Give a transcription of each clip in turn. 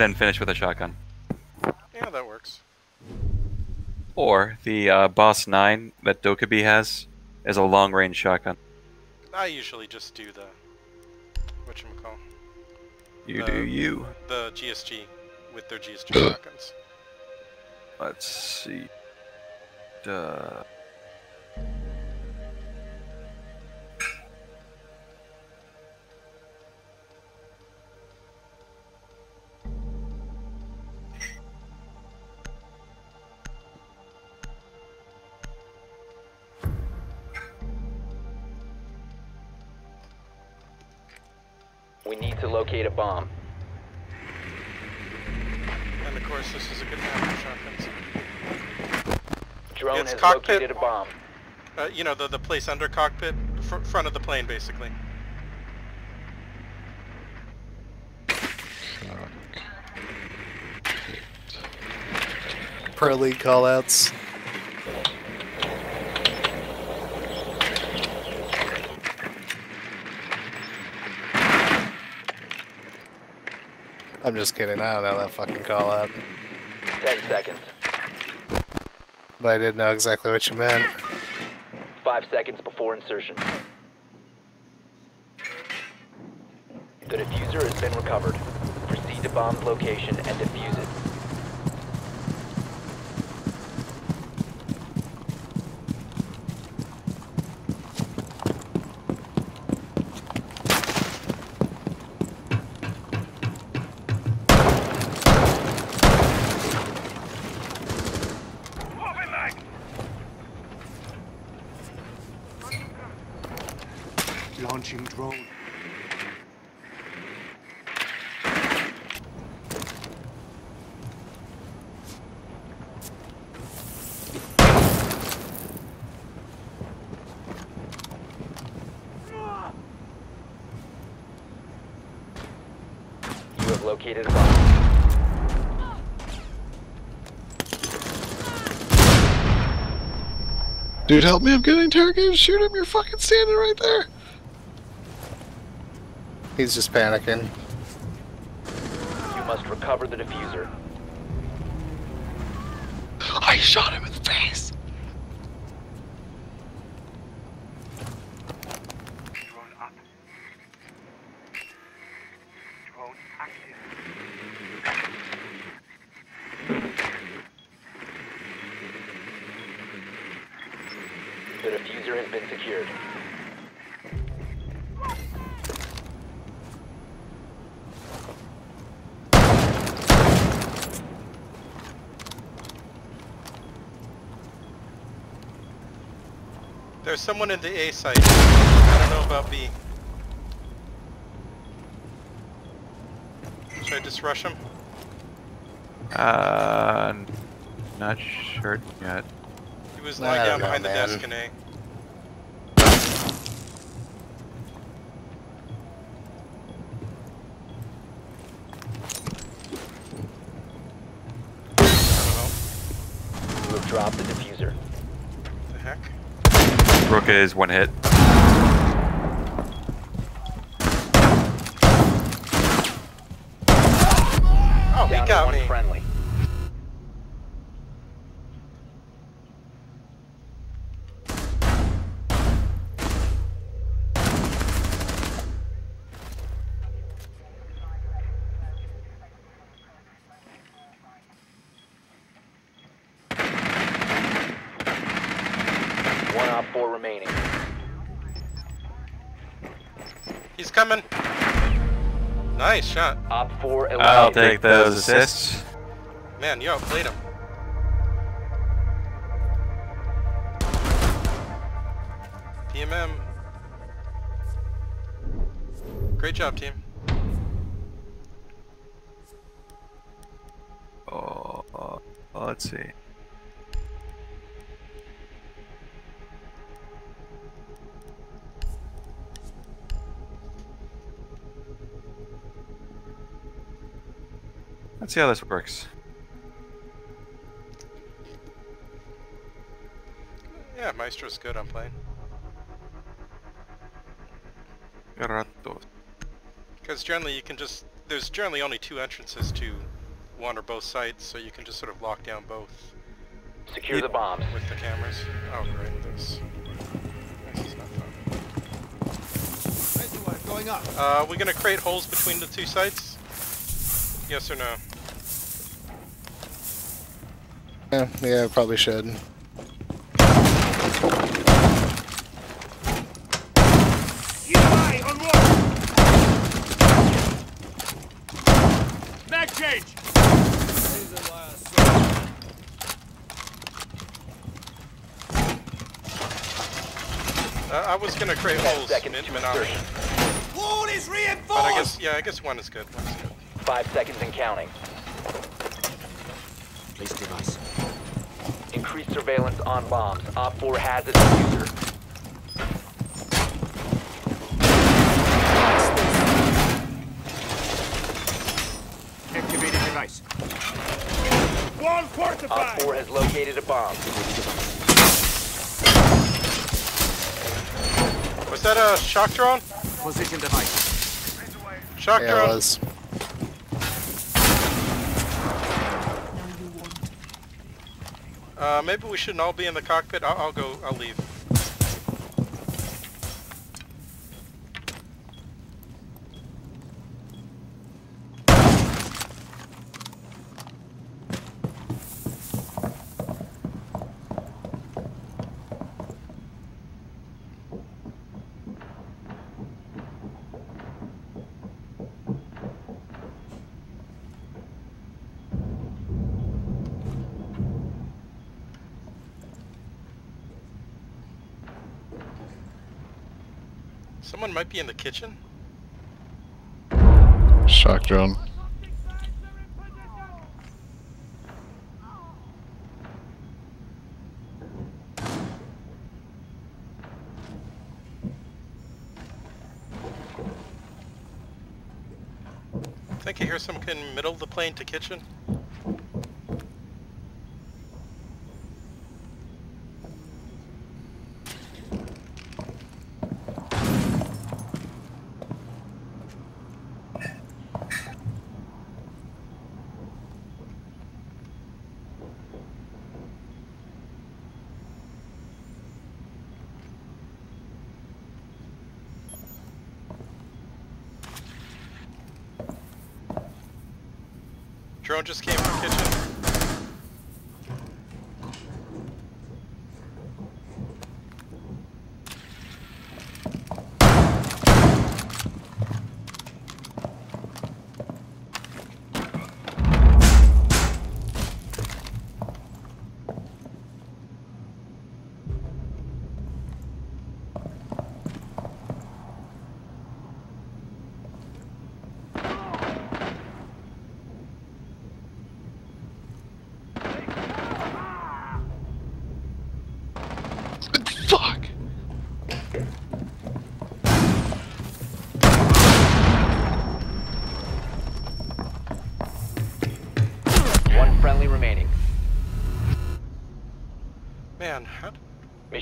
then finish with a shotgun. Yeah, that works. Or the uh, Boss 9 that Dokkaebi has is a long range shotgun. I usually just do the whatchamacall, You Uh, do you. the GSG with their GSG shotguns. Let's see. Uh, We need to locate a bomb. And of course, this is a good map for shotguns. Drone It's has cockpit. located a bomb. Uh, you know, the, the place under cockpit, fr- front of the plane, basically. Pro League callouts. I'm just kidding. I don't know that fucking call out. Ten seconds. But I did know exactly what you meant. Five seconds before insertion. The diffuser has been recovered. Proceed to bomb's location and defuse it. Launching drone. You have located a bomb. Dude, help me! I'm getting interrogated. Shoot him! You're fucking standing right there. He's just panicking. You must recover the diffuser. I shot him in the face. There's someone in the A site. I don't know about B. Should I just rush him? uh, not sure yet. He was lying don't down know, behind the man. desk in A. I don't know. You have dropped the diffuser. The heck? Rook is one hit. Oh, he got one me. friendly. One op four remaining. He's coming. Nice shot. Op four eliminated. I'll take those assists. Man, you outplayed him. PMM. Great job, team. Oh, uh, let's see. Let's see how this works. Yeah, Maestro's good on playing. Ratos. Because generally you can just, there's generally only two entrances to one or both sites, so you can just sort of lock down both Secure the bombs. with the cameras. Oh, great, this. This is not fun. Going up. Uh, we gonna create holes between the two sites? Yes or no? Yeah, yeah, probably should. EMI on one! Mag change! Uh, I was gonna create holes seconds in to Minami. Wall is reinforced. but I guess yeah, I guess one is good. One's good. Five seconds and counting. Place device. Increased surveillance on bombs. Op 4 has its user. Activated device. Wall Op 4 has located a bomb. Was that a shock drone? Position device. Shock Yeah, it drone. was. Uh, maybe we shouldn't all be in the cockpit. I'll, I'll go. I'll leave. Someone might be in the kitchen. Shock drone. I think I hear someone in middle of the plane to kitchen. Drone just came from kitchen.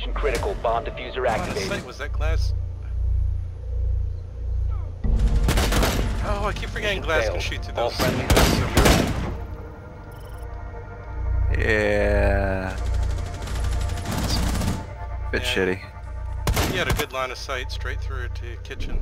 Mission critical. Bomb diffuser on activated. was that glass? Oh, I keep forgetting Mission glass can shoot through those. friendly That's so weird. Yeah. Bit Yeah. shitty. He had a good line of sight straight through to kitchen.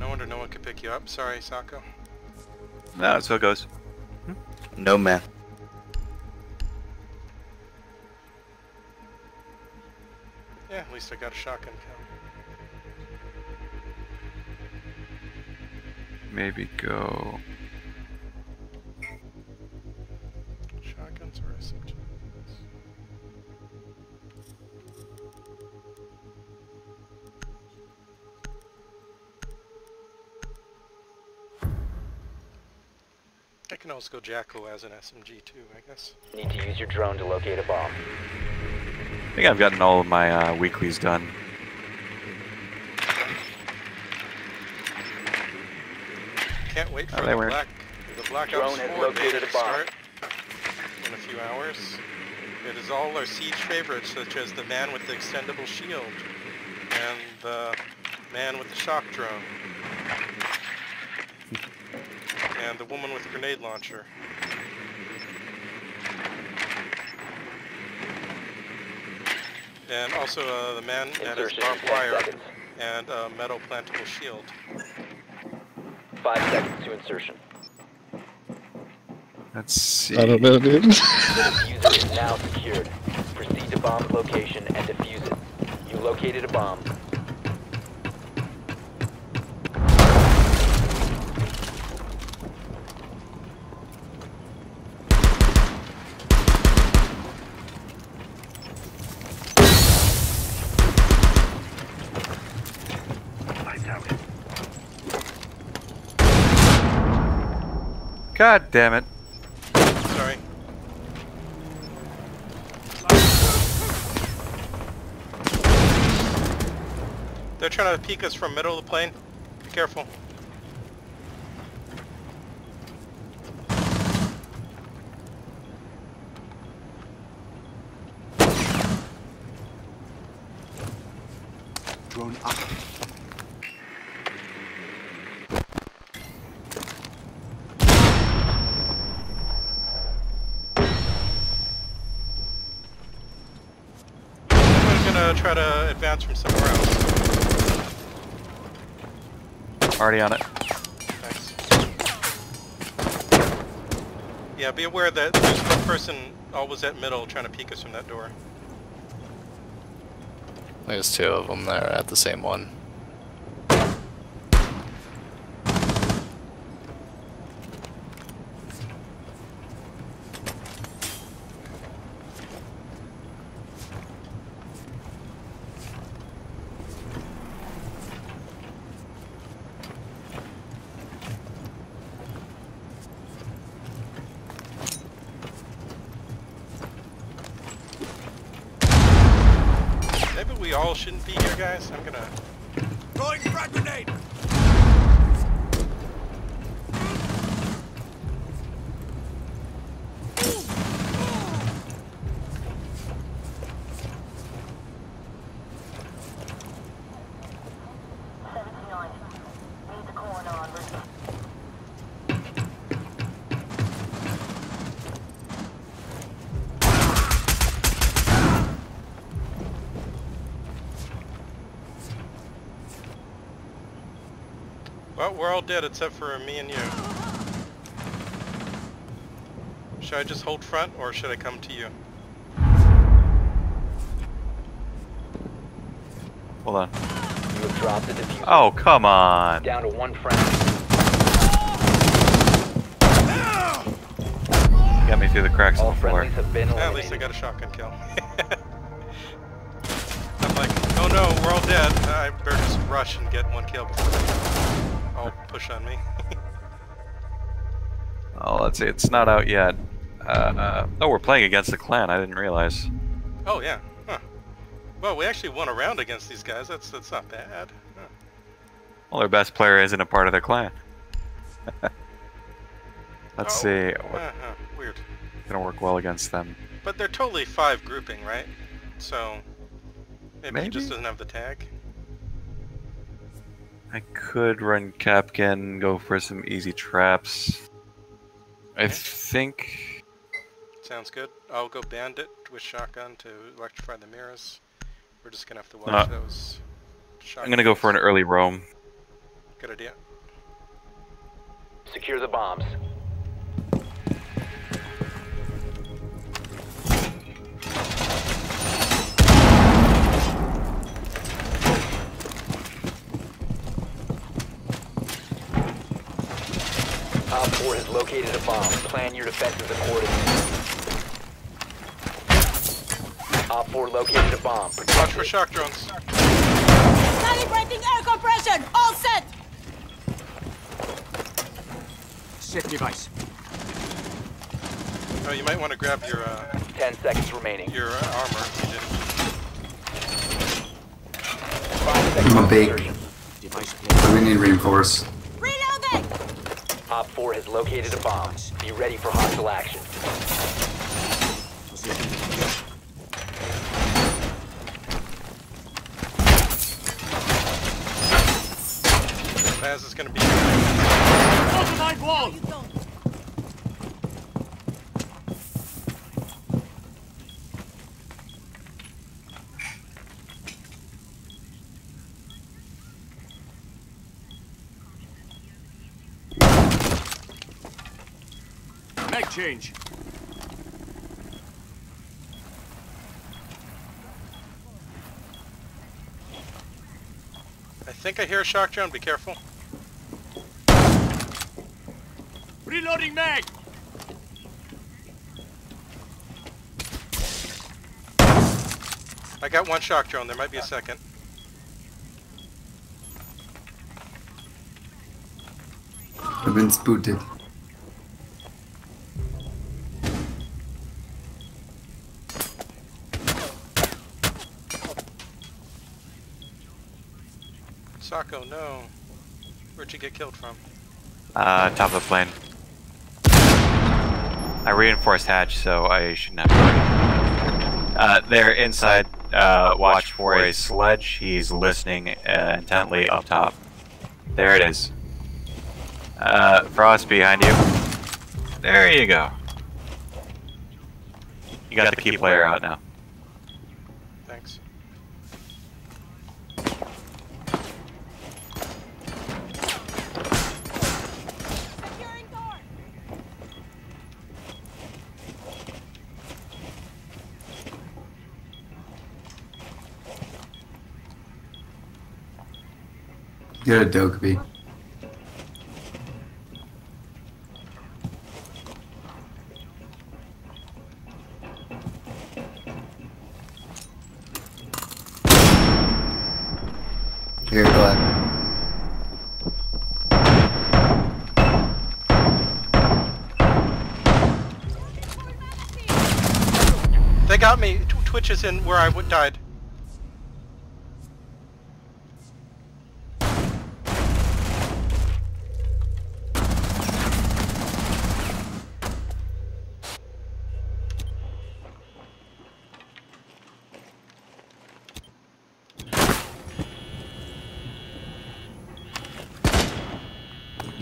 No wonder no one could pick you up. Sorry, Sako. No, so it goes. No man. Yeah, at least I got a shotgun count. Maybe go. Shotguns or SMGs? I can also go Jacko as an SMG too, I guess. Need to use your drone to locate a bomb. I think I've gotten all of my uh, weeklies done. Can't wait Oh, for they the were- black the Black Drone Ops has 4 beta located to a bomb. start in a few hours. It is all our siege favorites, such as the man with the extendable shield and the man with the shock drone. And the woman with the grenade launcher. And also uh, the man that has Insertion barbed wire seconds. and a metal plantable shield. Five seconds to insertion. Let's see. I don't know, dude. The diffuser is now secured. Proceed to bomb location and defuse it. You located a bomb. God damn it. Sorry. They're trying to peek us from middle of the plane. Be careful. Drone up. Try to advance from somewhere else. Already on it. Thanks. Yeah, be aware that there's one person always at middle trying to peek us from that door. There's two of them there at the same one. Maybe we all shouldn't be here, guys. I'm gonna. Well, we're all dead except for me and you. Should I just hold front, or should I come to you? Hold on. You have dropped the diffuser. Oh, come on. Down to one friend. Got me through the cracks All on the floor. friendlies have been Ah, at least I got a shotgun kill. I'm like, oh no, we're all dead. I better just rush and get one kill before they all push on me. Oh, let's see. It's not out yet. Uh, uh, oh, we're playing against the clan. I didn't realize. oh yeah. Huh. Well, we actually won a round against these guys. That's that's not bad. Huh. Well, their best player isn't a part of their clan. let's Oh, see. Uh-huh, Weird. gonna work well against them? But they're totally five grouping, right? So maybe, he just doesn't have the tag. I could run Kapkan, go for some easy traps. I think. Sounds good. I'll go bandit with shotgun to electrify the mirrors. We're just gonna have to watch Uh, those. I'm gonna go for an early roam. Good idea. Secure the bombs. Op 4 has located a bomb. Plan your defenses accordingly. Op 4 located a bomb. Protect Watch for shock drones. Calibrating air compression! All set! Set device. Oh, you might want to grab your uh, 10 seconds remaining. your uh, armor. if you didn't. 5 seconds I'm a to big- insertion. Device placed. So we need reinforce. Reloading! Op 4 has located a bomb. Be ready for hostile action. Position. Baz is gonna be. Never mind wall. Change. I think I hear a shock drone. Be careful. Reloading mag. I got one shock drone. There might be a second. I've been spooted. Sako, no. Where'd you get killed from? Uh, top of the plane. I reinforced hatch, so I shouldn't have. Uh, they're inside. Uh, watch for a sledge. He's listening uh, intently up top. There it is. Uh, Frost behind you. There you go. You got the key player out now. Thanks. Securing door. Get a Dokkaebi. Here, go ahead. They got me. Tw- Twitch is in where I died.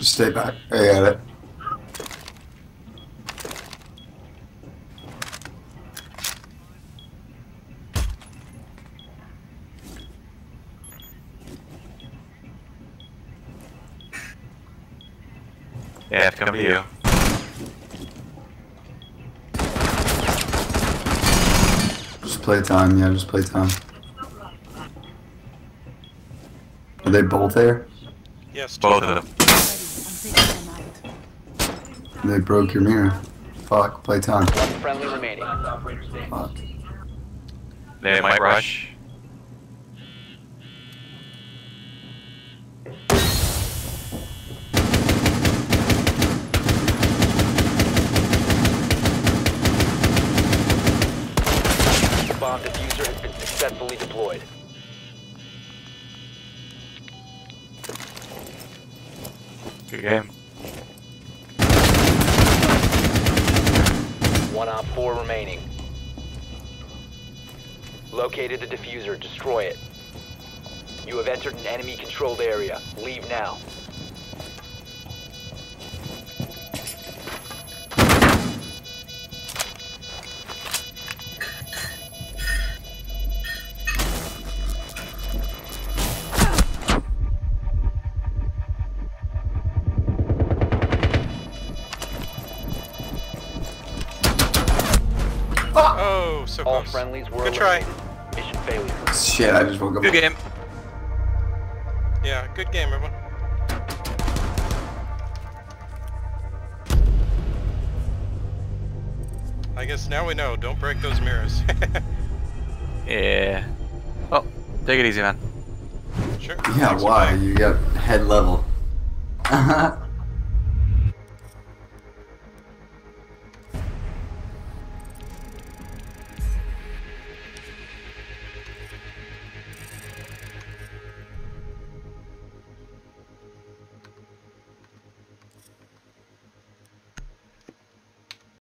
Just stay back. I got it. Yeah, I have to come to you. Just play time. Yeah, just play time. Are they both there? Yes, Both of them. I'm taking them out. They broke your mirror. Fuck, play time. One friendly remaining. Fuck. They might rush. Game. One op four remaining. Located the diffuser. Destroy it. You have entered an enemy controlled area. Leave now. Friendlies were Good try. eliminated. Mission failure. Shit, I just woke up. Good game. Yeah, good game, everyone. I guess now we know. Don't break those mirrors. Yeah. Oh, take it easy, man. sure. Yeah, Thanks why? You got head level.